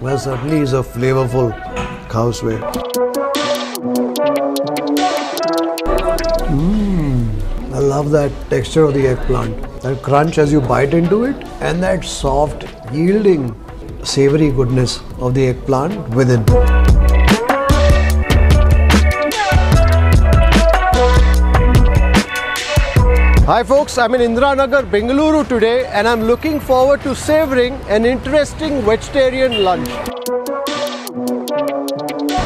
Well, certainly is a flavorful khao suey. Mmm, I love that texture of the eggplant. That crunch as you bite into it, and that soft, yielding, savory goodness of the eggplant within. Hi folks, I'm in Indiranagar, Bengaluru today and I'm looking forward to savoring an interesting vegetarian lunch.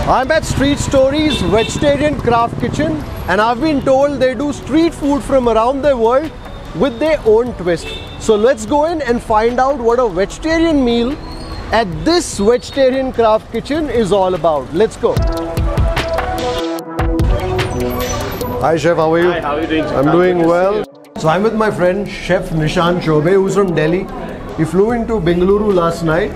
I'm at Street Storyss Vegetarian Craft Kitchen and I've been told they do street food from around the world with their own twist. So let's go in and find out what a vegetarian meal at this Vegetarian Craft Kitchen is all about. Let's go. Hi Chef, how are you? Hi, how are you doing? I'm doing well. So I'm with my friend Chef Nishant Choubey, who's from Delhi. He flew into Bengaluru last night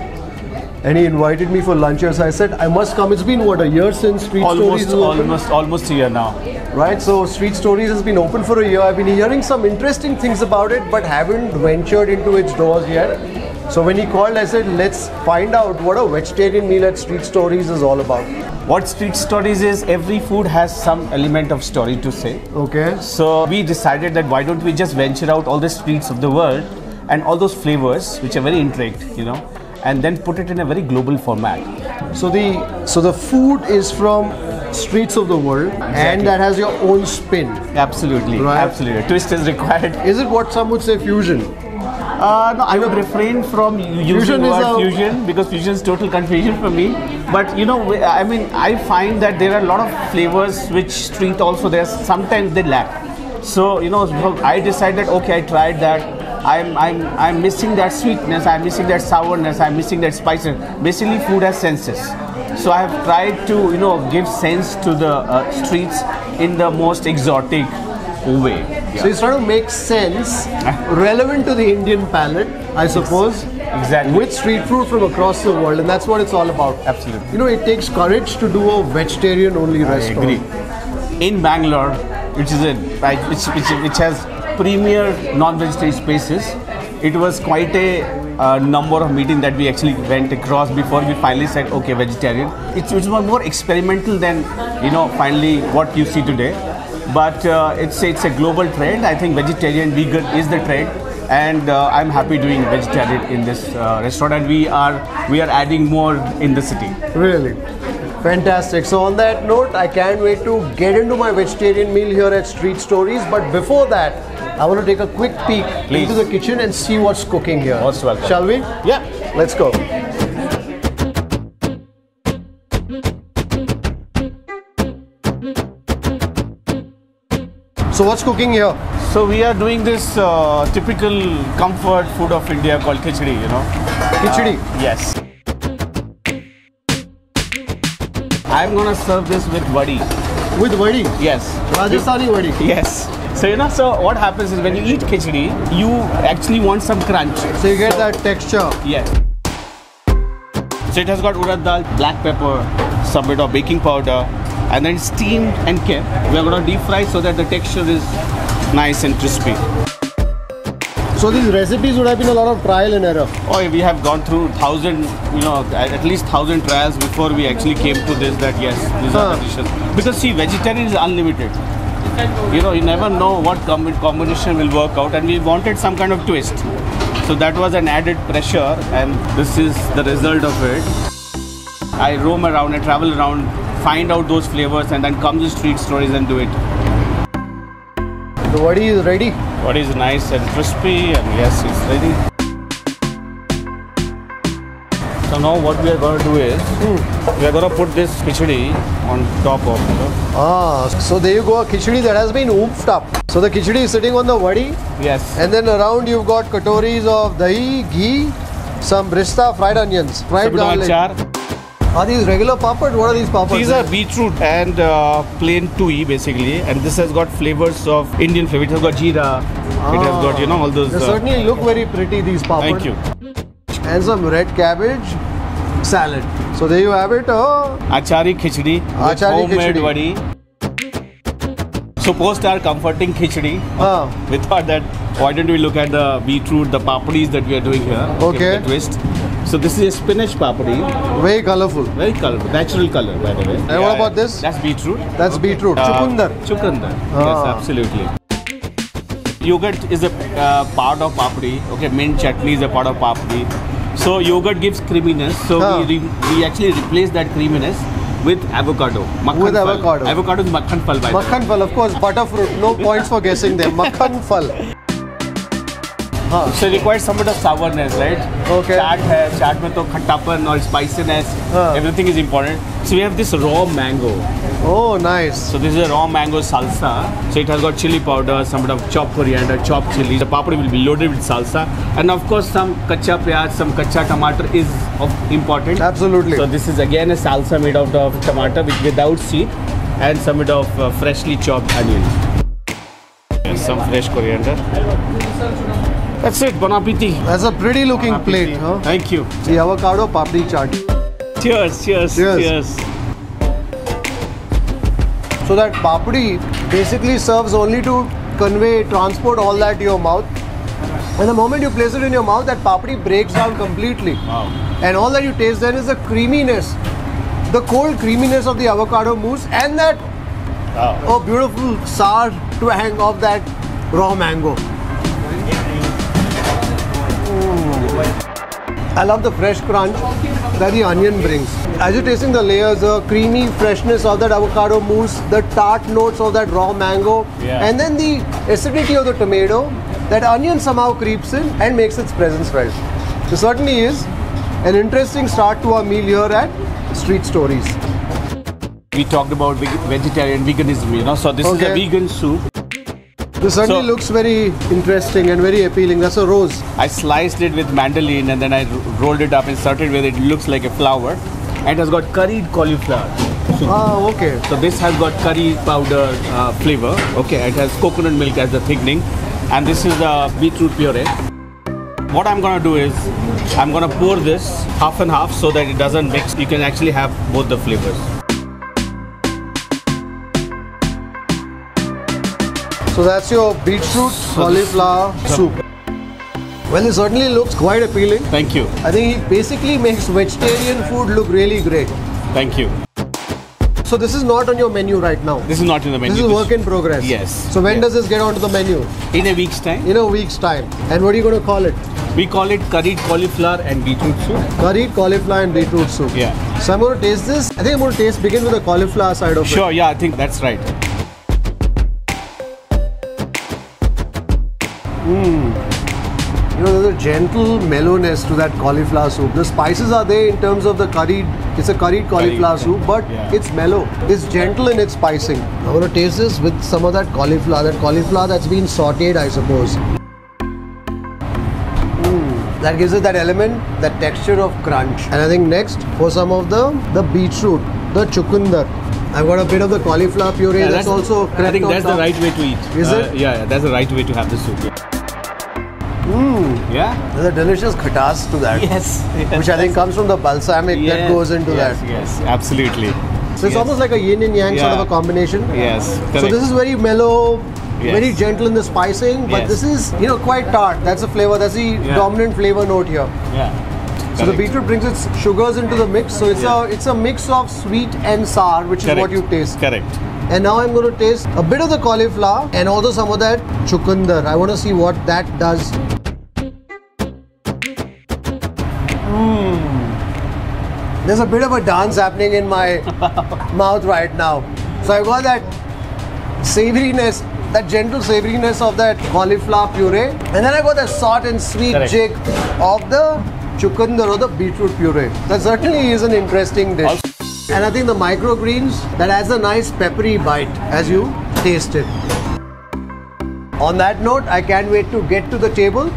and he invited me for lunch. So I said I must come. It's been what a year since Street Storyss Almost, is open, almost, almost a year now. right? So Street Storyss has been open for a year. I've been hearing some interesting things about it, but haven't ventured into its doors yet. So when he called, I said, let's find out what a vegetarian meal at Street Storyss is all about. What street stories is every food has some element of story to say. Okay. So we decided that why don't we just venture out all the streets of the world and all those flavors which are very intricate, you know, and then put it in a very global format. So the so the food is from streets of the world, and that has your own spin. Absolutely, Right. absolutely. Twist is required. Is it what some would say fusion? Uh, no, I would refrain from using Fusion the word a- fusion because fusion is total confusion for me. But you know, I mean, I find that there are a lot of flavors which street also there's sometimes they lack. So you know, I decided okay, I tried that. I'm I'm I'm missing that sweetness. I'm missing that sourness. I'm missing that spiciness. Basically, food has senses. So I have tried to you know give sense to the uh, streets in the most exotic way. So he's trying to make sense relevant to the Indian palate, I suppose. Exactly. With street food from across the world, and that's what it's all about. Absolutely. You know, it takes courage to do a vegetarian-only I restaurant. agree. In Bangalore, which is a which, which, which has premier non-vegetarian spaces, it was quite a uh, number of meetings that we actually went across before we finally said okay vegetarian. It's, it was more experimental than you know finally what you see today. But uh, it's it's a global trend. I think vegetarian vegan is the trend. And uh, I'm happy doing vegetarian in this uh, restaurant, and we are we are adding more in the city. Really? Fantastic. So on that note, I can't wait to get into my vegetarian meal here at Street Storyss. But before that, I want to take a quick peek Please. into the kitchen and see what's cooking here. Most welcome. Shall we? Yeah. Let's go. So what's cooking here? So we are doing this uh, typical comfort food of India called khichdi, you know. Khichdi. Yes. I'm gonna serve this with vadi. With vadi. Yes. Rajasthani vadi. Yes. So you know, so what happens is when you eat khichdi, you actually want some crunch. So you get that texture. Yes. So it has got urad dal, black pepper, some bit of baking powder, and then steamed and kept. We are gonna deep fry so that the texture is nice and crispy. So these recipes would have been a lot of trial and error. Oh, we have gone through thousand, you know, at least thousand trials before we actually came to this. That yes, these are the Huh. dishes. Because see, vegetarian is unlimited. You know, you never know what com- combination will work out, and we wanted some kind of twist. So that was an added pressure, and this is the result of it. I roam around, I travel around, find out those flavors, and then come to street stories and do it. The vadi is ready. Wadi is nice and crispy, and yes, it's ready. So now what we are going to do is we are going to put this khichdi on top of you know. Ah, so there you go, a khichdi that has been oofed up. So the khichdi is sitting on the vadi, Yes. and then around you've got katoris of dahi, ghee, some brista, fried onions, fried garlic. achar. Are these regular papad? What are these papads? These are beetroot and uh, plain tui basically, and this has got flavors of Indian flavor. It has got jeera. It has got you know all those. They uh, certainly look very pretty, these papads. thank you. And some red cabbage salad. So there you have it. Oh, Achari khichdi Achari homemade khichdi. vadi. So post our comforting khichdi, Ah. we thought that why don't we look at the beetroot, the papadis that we are doing here? Okay. with the twist. So this is a spinach papadi, Very colorful. very colorful, natural color by the way. And what about this? That's beetroot. That's beetroot. Uh, Chukundur. Chukundar. Ah. Yes, absolutely. Yogurt is a uh, part of papdi. Okay, mint chutney is a part of papdi. So yogurt gives creaminess. So Ah. we, re- we actually replace that creaminess with avocado. Makhan With avocado. Avocado is makhan phal by the way. Makhan phal, of course, butterfruit. No points for guessing there. Makhan phal. हाँ। So requires some bit of sourness right okay chaat है चाट में तो खट्टापन और spiciness everything is important so we have this raw mango oh nice so this is a raw mango salsa so it has got chili powder some bit of chop coriander chop chili the papad will be loaded with salsa and of course some कच्चा प्याज some कच्चा tamatar is of important absolutely so this is again a salsa made out of tamatar with without seed and some bit of uh, freshly chopped onion. And some fresh coriander. That's it. Bon appetit. That's a pretty looking Bon plate, huh? Thank you. The avocado papdi chaat. Cheers, cheers, Cheers. cheers. So that papdi basically serves only to convey, transport all that to your mouth. And the moment you place it in your mouth, that papdi breaks down completely. Wow. And all that you taste then is the creaminess, the cold creaminess of the avocado mousse and that Wow. oh, beautiful sour twang of that raw mango. I love the fresh crunch that the onion brings. As you're tasting the layers, the creamy freshness of that avocado mousse, the tart notes of that raw mango, Yeah. and then the acidity of the tomato, that onion somehow creeps in and makes its presence felt. So certainly is an interesting start to our meal here at Street Storyss. We talked about vegetarian veganism, you know. So this is a vegan soup. This certainly So- looks very interesting and very appealing. That's a rose. I sliced it with mandolin and then I rolled it up and started with that it looks like a flower. And it has got curried cauliflower. soup. Ah, okay. So this has got curry powder uh, flavor. Okay, it has coconut milk as the thickening, and this is the beetroot puree. What I'm gonna do is, I'm gonna pour this half and half so that it doesn't mix. You can actually have both the flavors. So that's your beetroot cauliflower soup. Well, it certainly looks quite appealing. Thank you, I think it basically makes vegetarian food look really great. thank you. So this is not on your menu right now. This is not in the menu. This is work in progress. Yes. So when Yes. does this get onto the menu? in a week's time. In a week's time. And what are you going to call it? We call it curried cauliflower and beetroot soup. Curried cauliflower and beetroot soup. Yeah. So I'm going to taste this. I think I'm going to taste begin with the cauliflower side of it. Sure, yeah, I think that's right. You know, there's a gentle mellowness to that cauliflower soup. The spices are there in terms of the curried. It's a curried cauliflower Curried, soup, but yeah. it's mellow. It's gentle in its spicing. I'm going to taste this with some of that cauliflower. That cauliflower that's been sautéed, I suppose. Mm, that gives it that element, that texture of crunch. And I think next for some of the the beetroot, the chukundar. I've got a bit of the cauliflower puree Yeah, that's, also. I think on that's the right way to eat. Is Uh, it? Yeah, yeah, that's the right way to have the soup. Yeah. Mmm, yeah. There's a delicious khatas to that. Yes. Which I think comes from the balsamic that goes into yes, that. Yes, absolutely. So it's Yes. almost like a yin and yang sort of a combination. Yes. So this is very mellow, Yes. very gentle in the spicing, but Yes. this is you know quite tart. That's the flavor. That's the Yeah. dominant flavor note here. Yeah. So the beetroot brings its sugars into the mix. So it's a it's a mix of sweet and sour, which is what you taste. Correct. And now I'm going to taste a bit of the cauliflower and also some of that chukundur. I want to see what that does. Mm. There's a bit of a dance happening in my mouth right now. So I got that savoriness, that gentle savoriness of that cauliflower puree, and then I got the salt and sweet Correct. jig of the chukundur or the beetroot puree. That certainly is an interesting dish. And I think the microgreens that has a nice peppery bite as you taste it. On that note, I can't wait to get to the table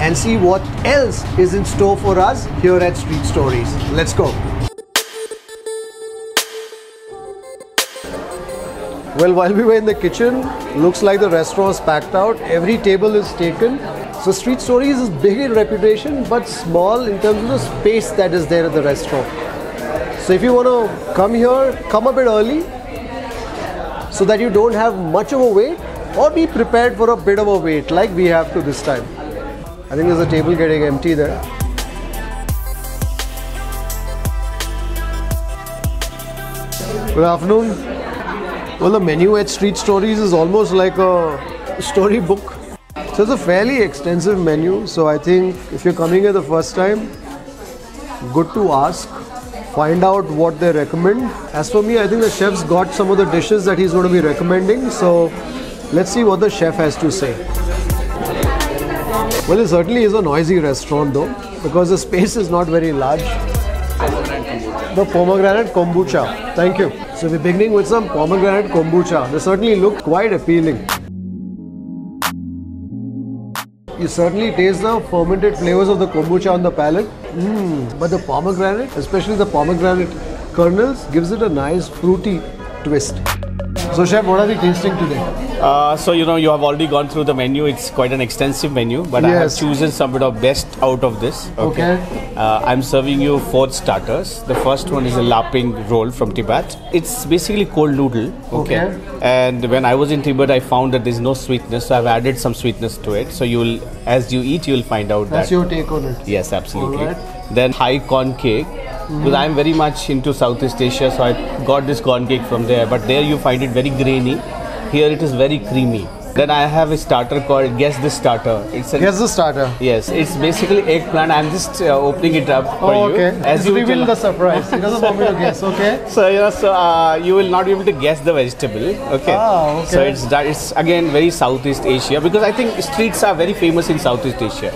and see what else is in store for us here at Street Storyss. Let's go. Well, while we were in the kitchen, looks like the restaurant's packed out. Every table is taken. So Street Storyss is big in reputation, but small in terms of the space that is there at the restaurant. So if you want to come here, come a bit early. so that you don't have much of a wait or be prepared for a bit of a wait like we have to this time. I think there's a table getting empty there. Good afternoon. Well, the menu at Street Storyss is almost like a storybook. So it's a fairly extensive menu. So I think if you're coming here the first time, good to ask. Find out what they recommend. As for me, I think the chef's got some of the dishes that he's going to be recommending. So let's see what the chef has to say. Well, it certainly is a noisy restaurant though, because the space is not very large. The pomegranate kombucha. Thank you. So we're beginning with some pomegranate kombucha. They certainly look quite appealing. You certainly taste the fermented flavors of the kombucha on the palate. Mm, but the pomegranate, especially the pomegranate kernels, gives it a nice fruity twist. So, chef, what are we tasting today? Uh, so you know you have already gone through the menu. It's quite an extensive menu, but I have chosen some bit of best out of this. Okay. Uh, I'm serving you four starters. The first one is a laping roll from Tibet. It's basically cold noodle. Okay. And when I was in Tibet, I found that there's no sweetness, so I've added some sweetness to it. So you'll, as you eat, you'll find out That's that. your take on it. Yes, absolutely. Then Thai corn cake. Because I'm very much into Southeast Asia, so I got this corn cake from there. But there you find it very grainy. Here it is very creamy. Then I have a starter called Guess the Starter. It's a Guess the starter. yes, it's basically eggplant. I'm just uh, opening it up for Oh, you. okay. As It's you reveal will- the surprise. He doesn't want me to guess, okay? so you know, so uh, you will not be able to guess the vegetable. Okay. Ah, okay. So it's it's again very Southeast Asia because I think streets are very famous in Southeast Asia.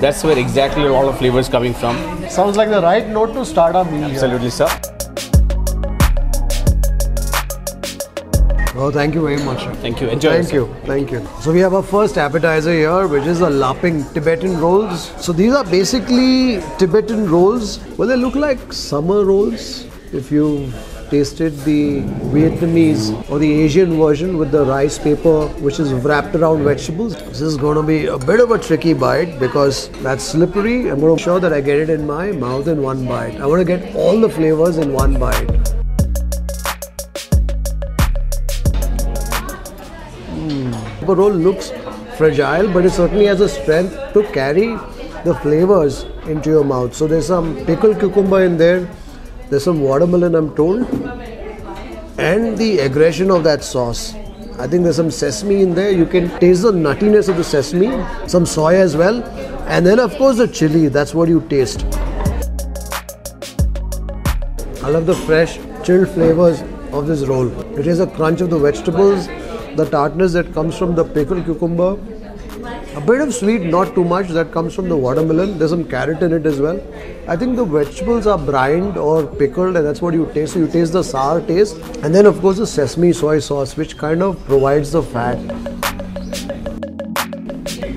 That's where exactly a lot of flavors coming from. Sounds like the right note to start our meal. here. Absolutely, sir. Oh, thank you very much. Thank you. Enjoy. Thank you, thank you. So we have our first appetizer here, which is the laping Tibetan rolls. So these are basically Tibetan rolls. Well, they look like summer rolls. If you tasted the Vietnamese or the Asian version with the rice paper, which is wrapped around vegetables. This is going to be a bit of a tricky bite because that's slippery. I'm going to ensure that I get it in my mouth in one bite. I want to get all the flavors in one bite. Hmm. The roll looks fragile, but it certainly has a strength to carry the flavors into your mouth. So there's some pickled cucumber in there, there's some watermelon, I'm told, and the aggression of that sauce. I think there's some sesame in there. You can taste the nuttiness of the sesame, some soy as well, and then of course the chili. That's what you taste. I love the fresh, chilled flavors of this roll. It is a crunch of the vegetables, the tartness that comes from the pickled cucumber, a bit of sweet, not too much, that comes from the watermelon. There's some carrot in it as well. I think the vegetables are brined or pickled, and that's what you taste. So you taste the sour taste, and then of course the sesame soy sauce, which kind of provides the fat.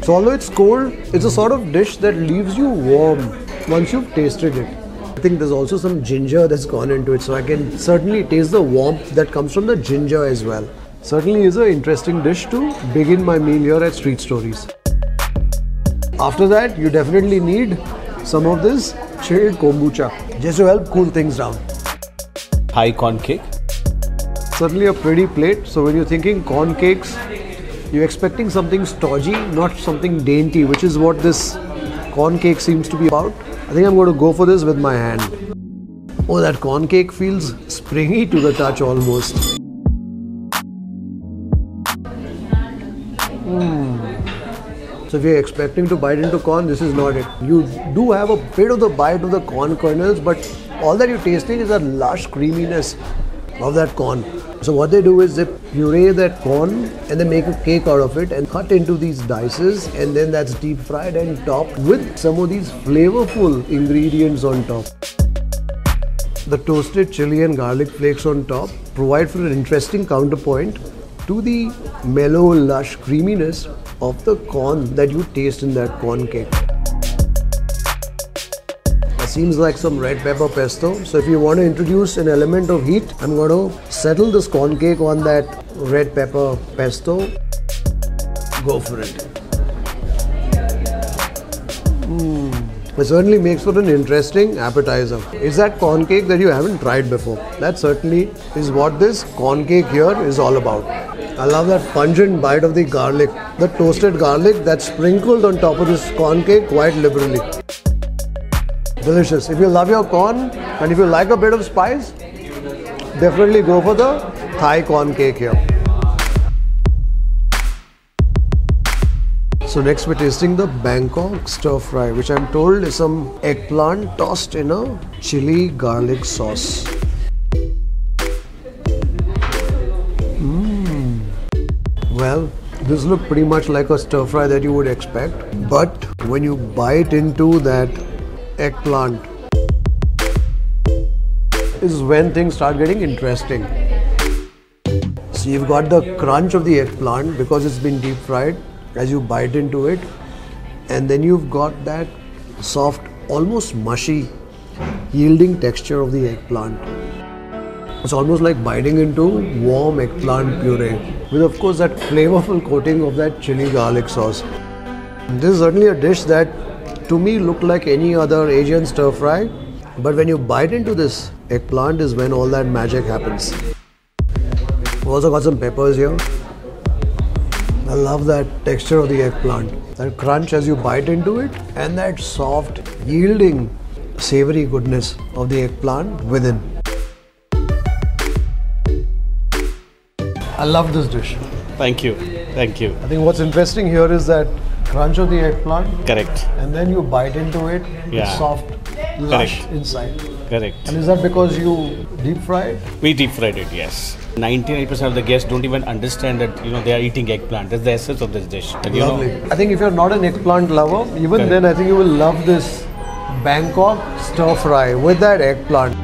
So although it's cold, it's a sort of dish that leaves you warm once you've tasted it. I think there's also some ginger that's gone into it, so I can certainly taste the warmth that comes from the ginger as well. Certainly is an interesting dish to begin my meal here at Street Storyss. After that, you definitely need some of this chilled kombucha just to help cool things down. Thai corn cake. Certainly a pretty plate. So when you're thinking corn cakes, you're expecting something stodgy, not something dainty, which is what this corn cake seems to be about. I think I'm going to go for this with my hand. Oh, that corn cake feels springy to the touch almost. So if you're expecting to bite into corn, this is not it. You do have a bit of the bite of the corn kernels, but all that you're tasting is a lush creaminess of that corn. So what they do is they puree that corn and they make a cake out of it and cut into these dices and then that's deep fried and topped with some of these flavorful ingredients on top. The toasted chili and garlic flakes on top provide for an interesting counterpoint to the mellow, lush creaminess of the corn that you taste in that corn cake. That seems like some red pepper pesto. So if you want to introduce an element of heat, I'm going to settle this corn cake on that red pepper pesto. Go for it. Hmm. It certainly makes for an interesting appetizer. It's that corn cake that you haven't tried before. That certainly is what this corn cake here is all about. I love that pungent bite of the garlic, the toasted garlic that's sprinkled on top of this corn cake quite liberally. Delicious. If you love your corn and if you like a bit of spice, definitely go for the Thai corn cake here. So next we're tasting the Bangkok stir fry, which I'm told is some eggplant tossed in a chili garlic sauce. Well, this looks pretty much like a stir fry that you would expect, but when you bite into that eggplant, is when things start getting interesting. So you've got the crunch of the eggplant because it's been deep fried as you bite into it, and then you've got that soft, almost mushy, yielding texture of the eggplant. It's almost like biting into warm eggplant puree with, of course, that flavorful coating of that chili garlic sauce. This is certainly a dish that to me looked like any other Asian stir fry, but when you bite into this eggplant is when all that magic happens. We've also got some peppers here. I love that texture of the eggplant. That crunch as you bite into it and that soft, yielding, savory goodness of the eggplant within. I love this dish. Thank you. Thank you. I think what's interesting here is that crunch of the eggplant Correct. and then you bite into it, Yeah. it's soft, lush Correct. inside. Correct. And is that because you deep fry it? We deep fried it, yes. 99% of the guests don't even understand that you know they are eating eggplant. That's the essence of this dish. And, Lovely. know, I think if you're not an eggplant lover, even Correct. then I think you will love this Bangkok stir fry with that eggplant.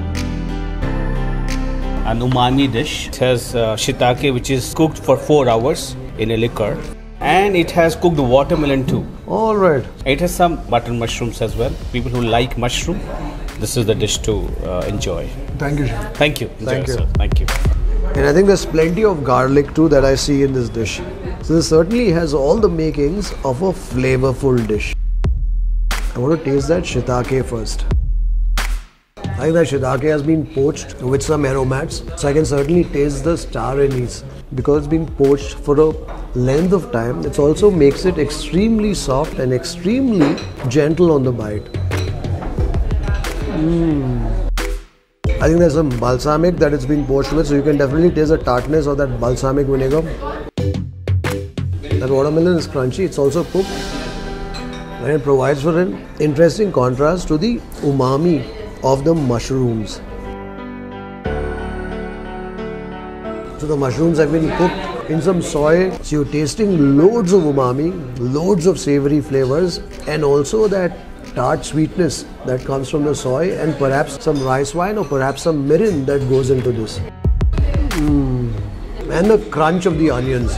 An umami dish. It has uh, shiitake, which is cooked for four hours in a liquor, and it has cooked watermelon too. All right. It has some button mushrooms as well. People who like mushroom, this is the dish to uh, enjoy. Thank you, Chef. Thank you. Enjoy Thank you. yourself. Thank you. And I think there's plenty of garlic too that I see in this dish. So this certainly has all the makings of a flavorful dish. I want to taste that shiitake first. I think that shiitake has been poached with some aromats, so I can certainly taste the star anise because it's been poached for a length of time. It also makes it extremely soft and extremely gentle on the bite. Hmm. I think there's some balsamic that it's been poached with, so you can definitely taste the tartness of that balsamic vinegar. That watermelon is crunchy, it's also cooked, and it provides for an interesting contrast to the umami of the mushrooms. So the mushrooms have been cooked in some soy, so you're tasting loads of umami, loads of savory flavors, and also that tart sweetness that comes from the soy, and perhaps some rice wine or perhaps some mirin that goes into this. Mm. And the crunch of the onions.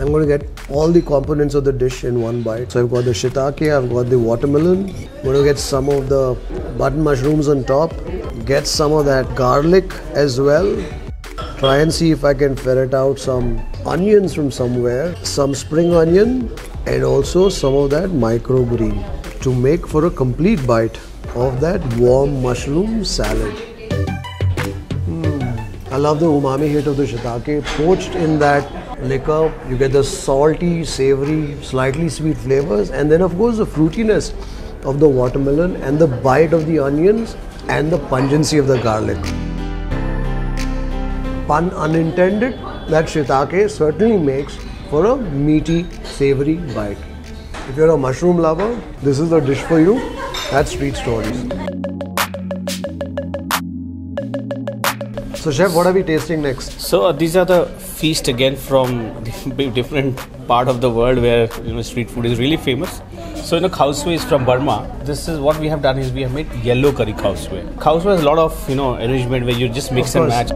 I'm going to get all the components of the dish in one bite. So I've got the shiitake, I've got the watermelon. I'm going to get some of the button mushrooms on top. Get some of that garlic as well. Try and see if I can ferret out some onions from somewhere, some spring onion, and also some of that microgreen to make for a complete bite of that warm mushroom salad. Hmm. I love the umami hit of the shiitake poached in that liquor. You get the salty, savory, slightly sweet flavors, and then, of course, the fruitiness of the watermelon and the bite of the onions and the pungency of the garlic. Pun unintended, that shiitake certainly makes for a meaty, savory bite. If you're a mushroom lover, this is the dish for you at Street Storyss. So, chef, what are we tasting next? So uh, these are the feast again from different part of the world where you know street food is really famous. So you know khao is from Burma. This is what we have done is we have made yellow curry khao sui. Khao sui has a lot of you know arrangement where you just mix and match.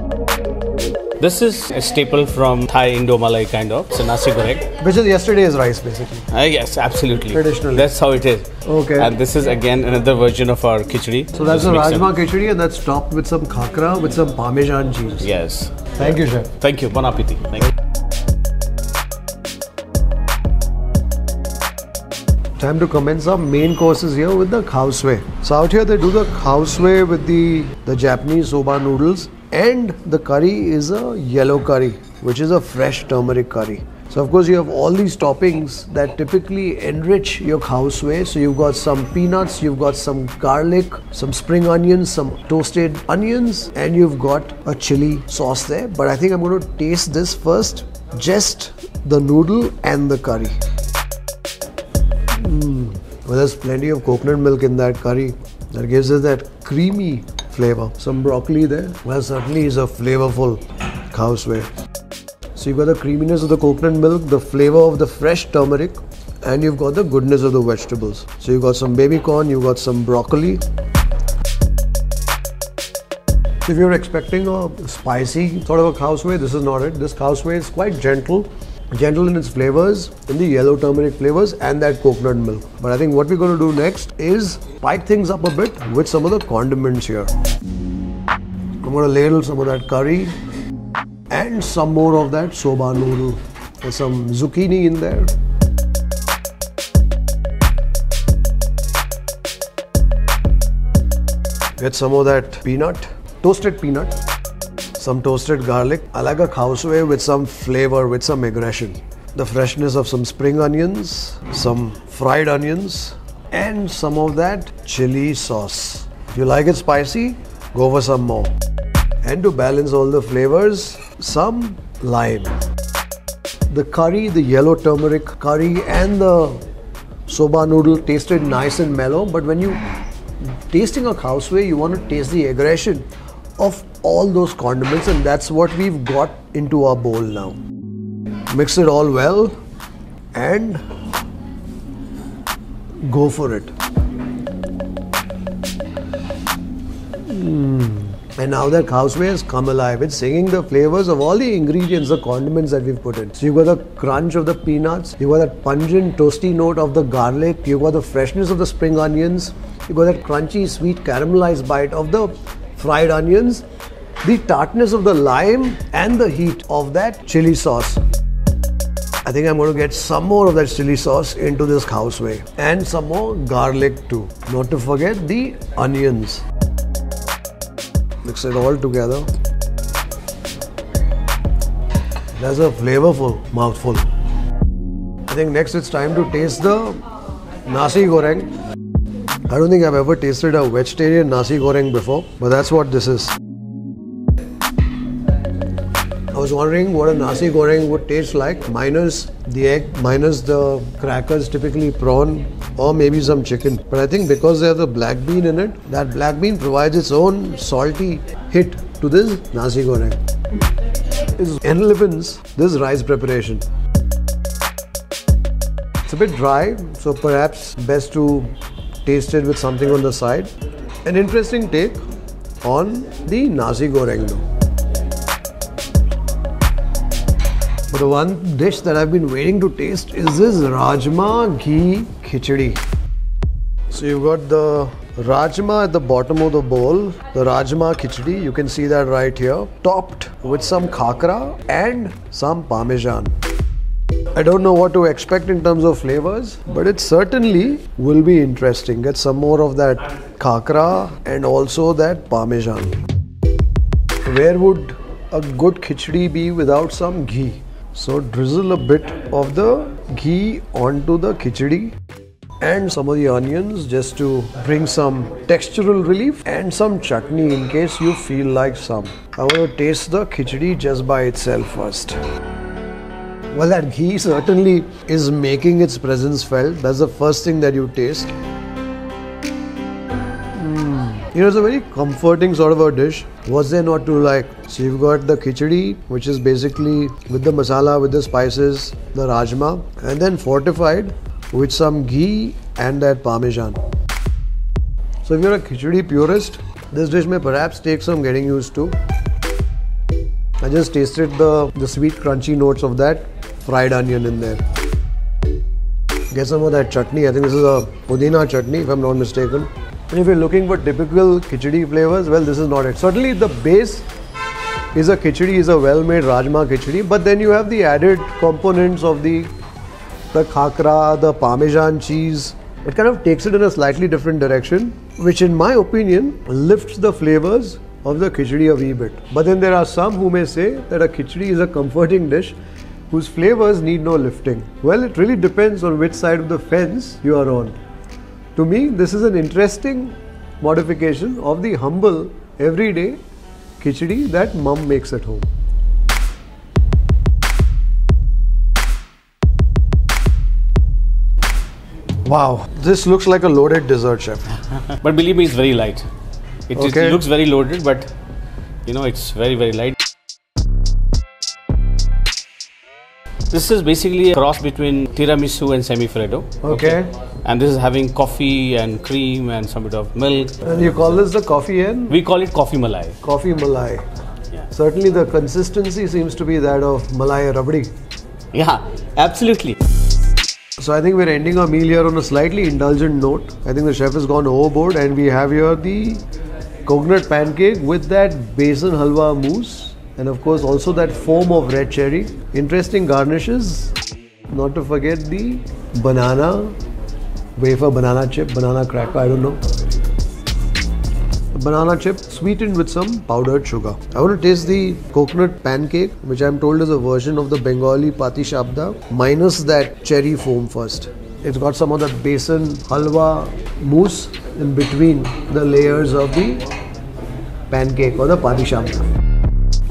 This is a staple from Thai Indo Malay kind of. It's a nasi goreng. Which is yesterday's rice, basically. Uh, yes, absolutely. Traditionally. That's how it is. Okay. And this is again another version of our khichdi. So that's the rajma khichdi, and that's topped with some khakra with some parmesan cheese. Yes. Thank you, chef. Thank you. Bon appetit. Thank you. Time to commence our main courses here with the khao So out here they do the khao with the, the Japanese soba noodles and the curry is a yellow curry which is a fresh turmeric curry. So of course you have all these toppings that typically enrich your suey. So you've got some peanuts, you've got some garlic, some spring onions, some toasted onions, and you've got a chili sauce there. But I think I'm going to taste this first, just the noodle and the curry. Mm. Well, there's plenty of coconut milk in that curry that gives it that creamy flavor. Some broccoli there. Well, certainly is a flavorful khao suey. So you've got the creaminess of the coconut milk, the flavor of the fresh turmeric, and you've got the goodness of the vegetables. So you've got some baby corn, you've got some broccoli. If you're expecting a spicy sort of a khao suey, this is not it. This khao suey is quite gentle, gentle in its flavors, in the yellow turmeric flavors and that coconut milk. But I think what we're going to do next is spike things up a bit with some of the condiments here. I'm going to ladle some of that curry, and some more of that soba noodle. There's some zucchini in there. Get some of that peanut, toasted peanut, some toasted garlic. I like a suey with some flavor, with some aggression. The freshness of some spring onions, some fried onions, and some of that chili sauce. If you like it spicy, go for some more. And to balance all the flavors, some lime. The curry, the yellow turmeric curry, and the soba noodle tasted nice and mellow, but when you tasting a suey, you want to taste the aggression of all those condiments, and that's what we've got into our bowl now. Mix it all well and go for it. Hmm. And now that khao has come alive. It's singing the flavors of all the ingredients, the condiments that we've put in. So you've got the crunch of the peanuts, you've got that pungent toasty note of the garlic, you've got the freshness of the spring onions, you've got that crunchy, sweet caramelized bite of the fried onions, the tartness of the lime, and the heat of that chili sauce. I think I'm going to get some more of that chili sauce into this khao suey and some more garlic too. Not to forget the onions. Mix it all together. That's a flavorful mouthful. I think next it's time to taste the nasi goreng. I don't think I've ever tasted a vegetarian nasi goreng before, but that's what this is. Wondering what a nasi goreng would taste like, minus the egg, minus the crackers, typically prawn, or maybe some chicken. But I think because there's a black bean in it, that black bean provides its own salty hit to this nasi goreng. It enlivens this rice preparation. It's a bit dry, so perhaps best to taste it with something on the side. An interesting take on the nasi goreng. But the one dish that I've been waiting to taste is this Rajma ghee khichdi. So you've got the Rajma at the bottom of the bowl, the Rajma khichdi, you can see that right here, topped with some khakra and some parmesan. I don't know what to expect in terms of flavors, but it certainly will be interesting. Get some more of that khakra and also that parmesan. Where would a good khichdi be without some ghee? So drizzle a bit of the ghee onto the khichdi and some of the onions just to bring some textural relief and some chutney in case you feel like some. I want to taste the khichdi just by itself first. Well, that ghee certainly is making its presence felt. That's the first thing that you taste. You know, it's a very comforting sort of a dish. Was there not to like? So you've got the khichdi, which is basically with the masala, with the spices, the rajma, and then fortified with some ghee and that parmesan. So if you're a khichdi purist, this dish may perhaps take some getting used to. I just tasted the, the sweet crunchy notes of that fried onion in there. Get some of that chutney. I think this is a pudina chutney if I'm not mistaken. And if you're looking for typical khichdi flavors, well, this is not it. Certainly, the base is a khichdi, is a well-made rajma khichdi, but then you have the added components of the the khakra, the parmesan cheese. It kind of takes it in a slightly different direction, which in my opinion lifts the flavors of the khichdi a wee bit. But then there are some who may say that a khichdi is a comforting dish whose flavors need no lifting. Well, it really depends on which side of the fence you are on. To me, this is an interesting modification of the humble, everyday khichdi that mum makes at home. Wow, this looks like a loaded dessert, chef. But believe me, it's very light. It, it looks very loaded, but you know, it's very, very light. This is basically a cross between tiramisu and semifreddo. Okay. And this is having coffee and cream and some bit of milk. And you call this the coffee and We call it coffee malai. coffee malai. Yeah. Certainly, the consistency seems to be that of malai rabdi. Yeah, absolutely. So I think we're ending our meal here on a slightly indulgent note. I think the chef has gone overboard, and we have here the coconut pancake with that besan halwa mousse, and of course also that foam of red cherry. Interesting garnishes. Not to forget the banana wafer, banana chip, banana cracker. I don't know. Banana chip sweetened with some powdered sugar. I want to taste the coconut pancake, which I'm told is a version of the Bengali pati shapta, minus that cherry foam first. It's got some of that besan halwa mousse in between the layers of the pancake or the pati shapta.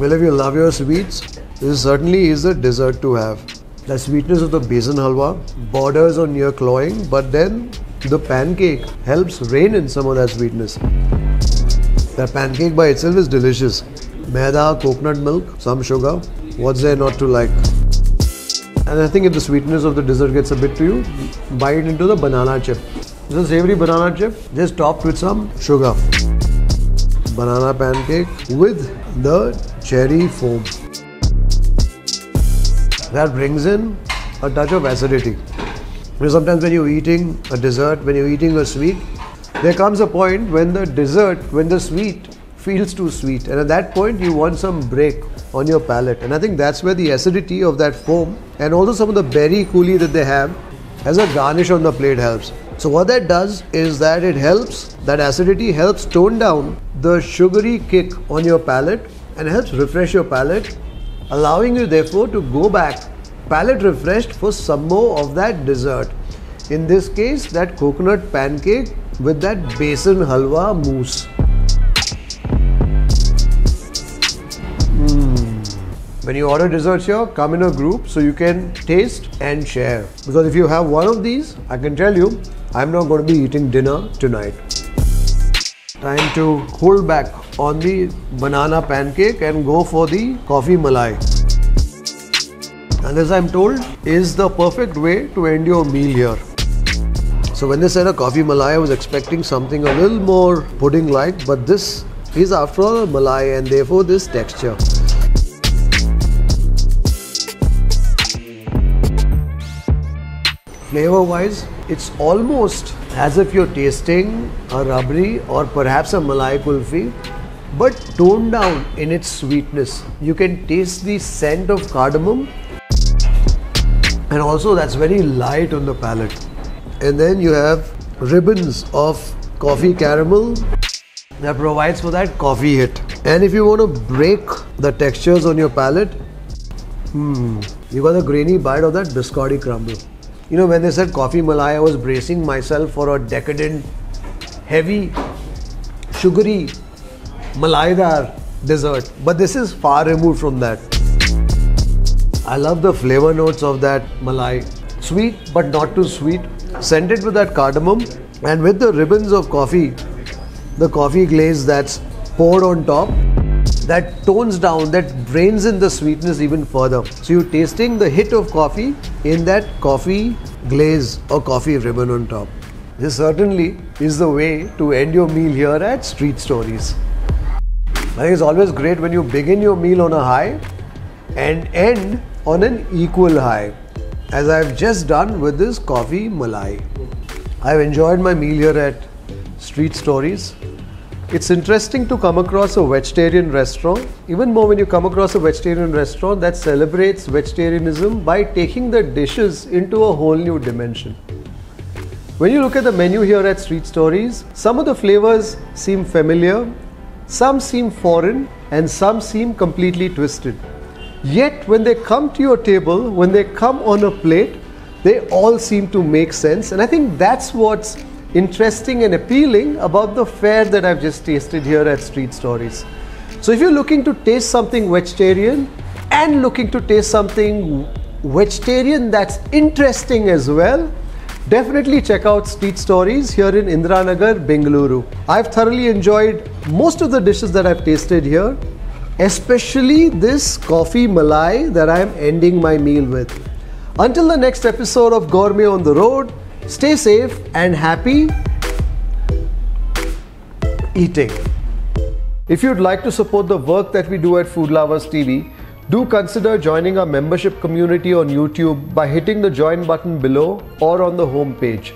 Well, if you love your sweets, this certainly is a dessert to have. The sweetness of the besan halwa borders on near cloying, but then the pancake helps rein in some of that sweetness. That pancake by itself is delicious. Maida, coconut milk, some sugar. What's there not to like? And I think if the sweetness of the dessert gets a bit to you, bite into the banana chip. This is savory banana chip, just topped with some sugar. Banana pancake with the cherry foam. That brings in a touch of acidity. You know, sometimes when you're eating a dessert, when you're eating a sweet, there comes a point when the dessert, when the sweet feels too sweet, and at that point you want some break on your palate. And I think that's where the acidity of that foam and also some of the berry coulis that they have as a garnish on the plate helps. So what that does is that it helps that acidity helps tone down the sugary kick on your palate and helps refresh your palate allowing you therefore to go back palate refreshed for some more of that dessert. In this case, that coconut pancake with that besan halwa mousse. Mm. When you order desserts here, come in a group so you can taste and share. Because if you have one of these, I can tell you, I'm not going to be eating dinner tonight. Time to hold back on the banana pancake and go for the coffee malai. And as I'm told, is the perfect way to end your meal here. So when they said a coffee malai, I was expecting something a little more pudding-like, but this is after all a malai and therefore this texture. Flavor-wise, it's almost as if you're tasting a rabri or perhaps a malai kulfi, but toned down in its sweetness. You can taste the scent of cardamom and also that's very light on the palate. And then you have ribbons of coffee caramel that provides for that coffee hit. And if you want to break the textures on your palate, hmm, you got a grainy bite of that biscotti crumble. You know, when they said coffee malai, I was bracing myself for a decadent, heavy, sugary, malaidar dessert. But this is far removed from that. I love the flavor notes of that malai. Sweet but not too sweet. Scented with that cardamom and with the ribbons of coffee, the coffee glaze that's poured on top, that tones down, that drains in the sweetness even further. So you're tasting the hit of coffee in that coffee glaze or coffee ribbon on top. This certainly is the way to end your meal here at Street Storyss. I think it's always great when you begin your meal on a high and end on an equal high, as I've just done with this coffee malai. I've enjoyed my meal here at Street Storyss. It's interesting to come across a vegetarian restaurant, even more when you come across a vegetarian restaurant that celebrates vegetarianism by taking the dishes into a whole new dimension. When you look at the menu here at Street Storyss, some of the flavors seem familiar, some seem foreign, and some seem completely twisted. Yet, when they come to your table, when they come on a plate, they all seem to make sense. And I think that's what's interesting and appealing about the fare that I've just tasted here at Street Storyss. So if you're looking to taste something vegetarian and looking to taste something vegetarian that's interesting as well, definitely check out Street Storyss here in Indiranagar, Bengaluru. I've thoroughly enjoyed most of the dishes that I've tasted here, especially this coffee malai that I'm ending my meal with. Until the next episode of Gourmet on the Road, Stay safe and happy eating. If you'd like to support the work that we do at Food Lovers TV, do consider joining our membership community on YouTube by hitting the join button below or on the home page.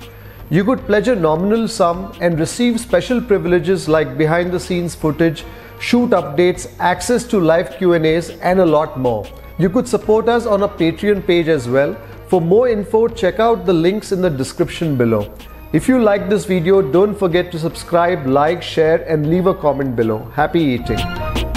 You could pledge a nominal sum and receive special privileges like behind the scenes footage, shoot updates, access to live Q&As and a lot more. You could support us on a Patreon page as well for more info, check out the links in the description below. If you like this video, don't forget to subscribe, like, share and leave a comment below. Happy eating!